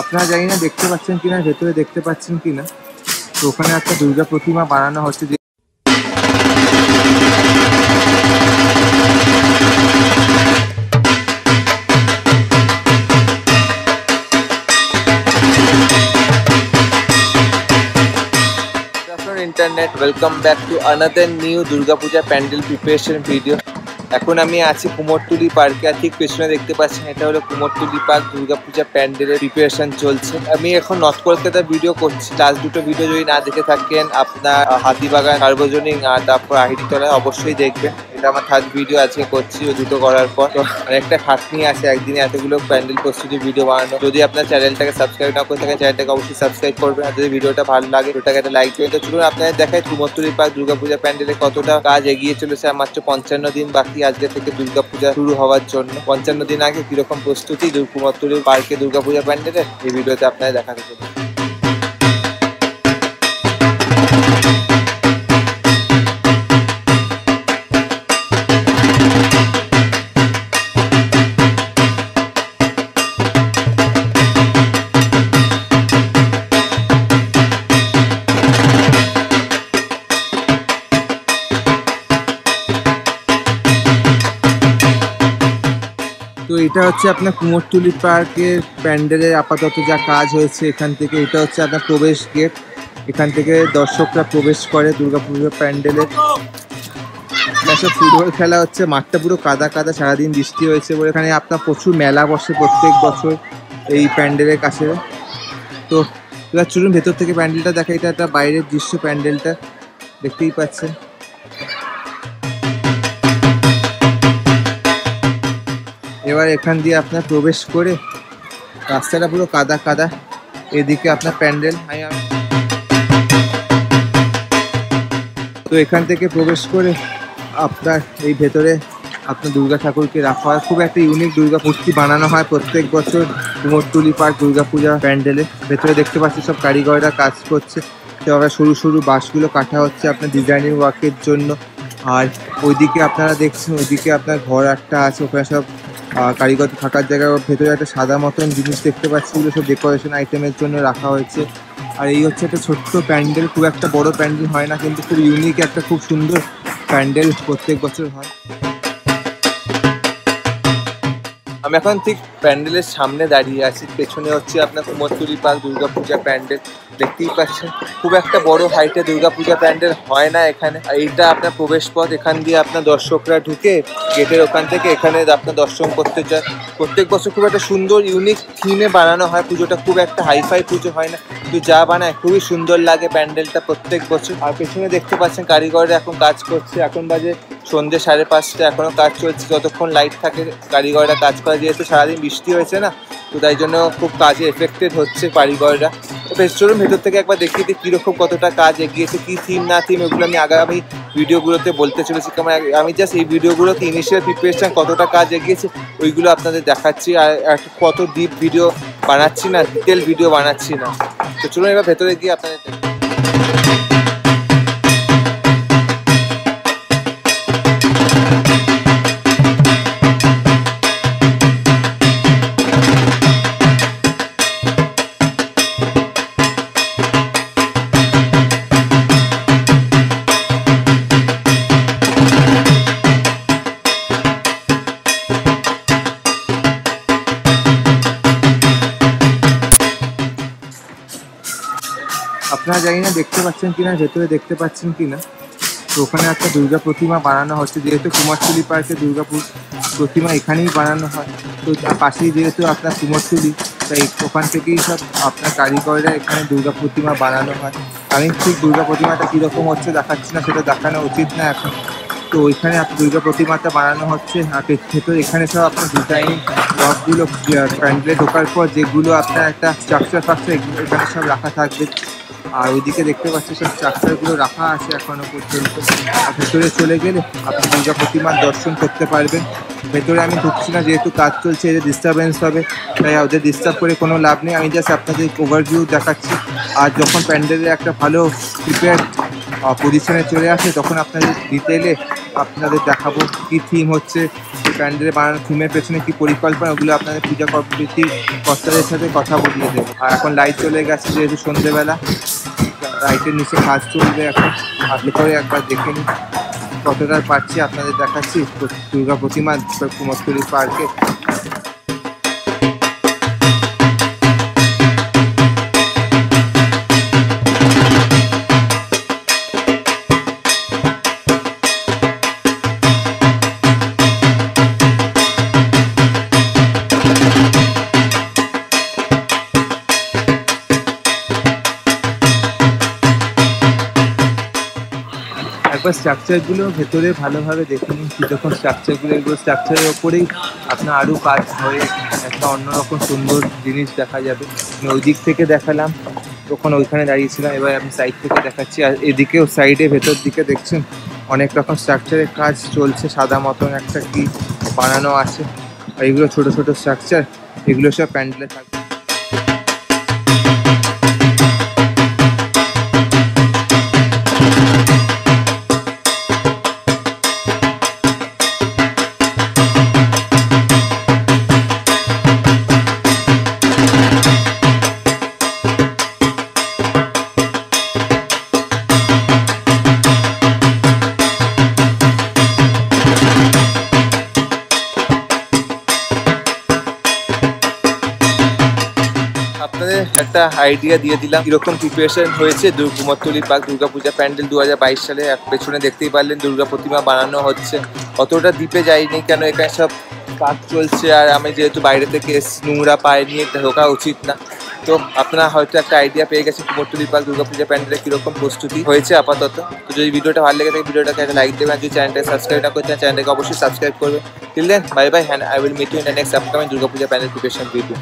আপনারা জানি না দেখতে পাচ্ছেন কিনা ভেতরে দেখতে পাচ্ছেন কিনা তো ওখানে একটা দুর্গা প্রতিমা বানানো হচ্ছে যে afternoon internet welcome back to another new durga puja pandal preparation video এখন আমি আছি কুমোরটুলি পার্কে আর ঠিক পেছনে দেখতে পাচ্ছেন এটা হলো কুমোরটুলি পার্ক, দুর্গাপূজা প্যান্ডেলের প্রিপারেশন চলছে। আমি এখন নর্থ কলকাতার ভিডিও করছি। লাস্ট দুটো ভিডিও যদি না দেখে থাকেন, আপনার হাতিবাগান, সার্বজনীন, আর তারপর আহিরিতলায় অবশ্যই দেখবেন। এটা আমার থার্ড ভিডিও আজকে করছি দুটো করার পর। তো অনেকটা খাটনি আছে, একদিনে এতগুলো প্যান্ডেল প্রস্তুতি ভিডিও বানানো। যদি আপনার চ্যানেলটাকে সাবস্ক্রাইব না করে থাকেন চ্যানেলটাকে অবশ্যই সাবস্ক্রাইব করবেন। আর যদি ভিডিওটা ভালো লাগে, ওটাকে একটা লাইক দেবেন। তো চলুন আপনাদের দেখায় কুমোরটুলি পার্ক দুর্গাপূজা প্যান্ডেলে কতটা কাজ এগিয়ে চলেছে। আর মাত্র পঞ্চান্ন দিন বাকি আজকে থেকে দুর্গাপূজা শুরু হওয়ার জন্য। পঞ্চান্ন দিন আগে কীরকম প্রস্তুতি কুমোরটুলি পার্কে দুর্গাপূজা প্যান্ডেলে, এই ভিডিওতে আপনাদের দেখাতে চলুন এটা হচ্ছে আপনার কুমোরটুলি পার্কের প্যান্ডেলের আপাতত যা কাজ হয়েছে এখান থেকে, এটা হচ্ছে আপনার প্রবেশ গেট। এখান থেকে দর্শকরা প্রবেশ করে দুর্গাপুজো প্যান্ডেলে। সব ফুটবল খেলা হচ্ছে, মাঠটা পুরো কাদা কাদা, সারাদিন বৃষ্টি হয়েছে বলে। এখানে আপনার প্রচুর মেলা বসে প্রত্যেক বছর এই প্যান্ডেলের কাছে। তো, এবার চলুন ভেতর থেকে প্যান্ডেলটা দেখা, এটা একটা বাইরের দৃশ্য প্যান্ডেলটা। দেখতেই পাচ্ছেন। এবার এখান দিয়ে আপনার প্রবেশ করে রাস্তাটা পুরো কাদা কাদা। এদিকে আপনার প্যান্ডেল তো এখান থেকে প্রবেশ করে আপনার এই ভেতরে আপনার দুর্গা ঠাকুরকে রাখা হয়। খুব একটা ইউনিক দুর্গা মূর্তি বানানো হয় প্রত্যেক বছর কুমোরটুলি পার্ক দুর্গা পূজা প্যান্ডেলে। ভেতরে দেখতে পাচ্ছি সব কারিগররা কাজ করছে। এবার সরু সরু বাঁশগুলো কাটা হচ্ছে আপনার ডিজাইনিং ওয়ার্কের জন্য। আর ওইদিকে আপনারা দেখছেন, ওইদিকে আপনার ঘর একটা আছে, ওখানে সব কারিগর থাকার জায়গা ভেতরে একটা সাদা মতন জিনিস দেখতে পাচ্ছি ওগুলো সব ডেকোরেশন আইটেমের জন্য রাখা হয়েছে। আর এই হচ্ছে একটা ছোট্ট প্যান্ডেল, খুব একটা বড় প্যান্ডেল হয় না, কিন্তু খুব ইউনিক একটা, খুব সুন্দর প্যান্ডেল প্রত্যেক বছর হয়। আমি এখন ঠিক প্যান্ডেলের সামনে দাঁড়িয়ে আছি, পেছনে হচ্ছে আপনার কুমোরটুলি পার্ক, দুর্গাপূজা প্যান্ডেল। দেখতেই পাচ্ছেন, খুব একটা বড় হাইটে দুর্গাপূজা প্যান্ডেল হয় না এখানে। আর এইটা আপনার প্রবেশ পথ এখান দিয়ে আপনার দর্শকরা ঢুকে গেটের ওখান থেকে এখানে আপনার দর্শন করতে যায়। প্রত্যেক বছর খুব একটা সুন্দর ইউনিক থিমে বানানো হয় পুজোটা, খুব একটা হাইফাই পুজো হয় না। কিন্তু যা বানায় খুবই সুন্দর লাগে প্যান্ডেলটা প্রত্যেক বছর। আর পেছনে দেখতে পাচ্ছেন কারিগররা এখন কাজ করছে। এখন বাজে সন্ধ্যে সাড়ে পাঁচটা এখনও কাজ চলছে। যতক্ষণ লাইট থাকে, কারিগররা কাজ করে, যেহেতু সারাদিন বৃষ্টি হয়েছে না, তো তাই জন্য খুব কাজে এফেক্টেড হচ্ছে কারিগররা। তো চলুন ভেতর থেকে একবার দেখিয়ে দিই কীরকম কতটা কাজ এগিয়েছে, কী থিম না থিম এগুলো আমি আগামী ভিডিওগুলোতে বলতে চলেছি। কারণ আমি জাস্ট এই ভিডিওগুলোতে ইনিশিয়াল প্রিপারেশান কতটা কাজ এগিয়েছে, ওইগুলো আপনাদের দেখাচ্ছি। আর কত ডিপ ভিডিও বানাচ্ছি না ডিটেল ভিডিও বানাচ্ছি না। তো চলুন এবার ভেতরে গিয়ে আপনাদের আপনারা জানি না দেখতে পাচ্ছেন কিনা, ভেতরে দেখতে পাচ্ছেন কিনা। তো ওখানে একটা দুর্গা প্রতিমা বানানো হচ্ছে। যেহেতু কুমারটুলি পার্কে দুর্গাপুর প্রতিমা এখানেই বানানো হয়, তো তার পাশেই যেহেতু আপনার কুমারটুলি তাই ওখান থেকেই সব আপনার কারিগররা এখানে দুর্গা প্রতিমা বানানো হয়। আমি ঠিক দুর্গা প্রতিমাটা কীরকম হচ্ছে দেখাচ্ছি না, সেটা দেখানো উচিত না এখন। তো ওইখানে আপনার দুর্গা প্রতিমাটা বানানো হচ্ছে, আর ভেতর এখানে সব আপনার ডিজাইন ওয়ার্কগুলো প্যান্ডেলে ঢোকার পর যেগুলো আপনার একটা স্ট্রাকচার ফাকচার, এগুলো এখানে সব রাখা থাকবে। আর ওইদিকে দেখতে পাচ্ছি সব স্ট্রাকচারগুলো রাখা আছে এখনও পর্যন্ত। ভেতরে চলে গেলে আপনি দুর্গা প্রতিমার দর্শন করতে পারবেন। ভেতরে আমি ঢুকছি না, যেহেতু কাজ চলছে, এদের ডিস্টারবেন্স হবে। তাই ওদের ডিস্টার্ব করে কোনো লাভ নেই। আমি জাস্ট আপনাদের ওভারভিউ দেখাচ্ছি। আর যখন প্যান্ডেলের একটা ভালো প্রিপেয়ার পজিশনে চলে আসে, তখন আপনাদের ডিটেলে আপনাদের দেখাবো কী থিম হচ্ছে প্যান্ডেলে বানানোর থিমের পেছনে কি পরিকল্পনা, ওগুলো আপনাদের পূজা কমিটি কর্তাদের সাথে কথা বলিয়ে দেবো। আর এখন লাইট চলে গেছে যেহেতু সন্ধেবেলা লাইটের নিচে কাজ চলবে এখন। আপনি করে একবার দেখে নিন কতটা পাচ্ছি আপনাদের দেখাচ্ছি। দুর্গা প্রতিমা কুমারতলি পার্কে। একবার স্ট্রাকচারগুলো ভেতরে ভালোভাবে দেখে নিন কীরকম স্ট্রাকচারগুলো এগুলো স্ট্রাকচারের ওপরেই আপনার আরও কাজ হয়ে, একটা অন্যরকম সুন্দর জিনিস দেখা যাবে। ওই দিক থেকে দেখালাম, তখন ওইখানে দাঁড়িয়েছিলাম, এবার আমি সাইড থেকে দেখাচ্ছি। আর এদিকেও সাইডে ভেতর দিকে দেখছেন, অনেক রকম স্ট্রাকচারের কাজ চলছে, সাদা মতন একটা কি বানানো আছে। আর এগুলো ছোট ছোট স্ট্রাকচার এগুলো সব প্যান্ডেলে থাকবে আপনাদের একটা আইডিয়া দিয়ে দিলাম। কীরকম প্রিপারেশন হয়েছে? কুমোরটুলি পার্ক দুর্গাপূজা প্যান্ডেল দু হাজার বাইশ সালে পেছনে দেখতেই পারলেন দুর্গা প্রতিমা বানানো হচ্ছে। অতটা দ্বীপে যাইনি কেন? এখানে সব কাজ চলছে আর আমি যেহেতু বাইরে থেকে নোংরা পায়ে নিয়ে ঢোকা উচিত না। তো আপনারা হয়তো একটা আইডিয়া পেয়ে গেছেন কুমোরটুলি পার্ক দুর্গাপূজা প্যান্ডেলের কীরকম প্রস্তুতি হয়েছে আপাতত। তো যদি ভিডিওটা ভালো লেগে থাকে, ভিডিওটাকে একটা লাইক দেবেন। যদি চ্যানেলটাকে সাবস্ক্রাইব না করছেন চ্যানেলটাকে অবশ্যই সাবস্ক্রাইব করবেন। Till then bye bye and I will meet you in next upcoming Durga Puja pandal preparation video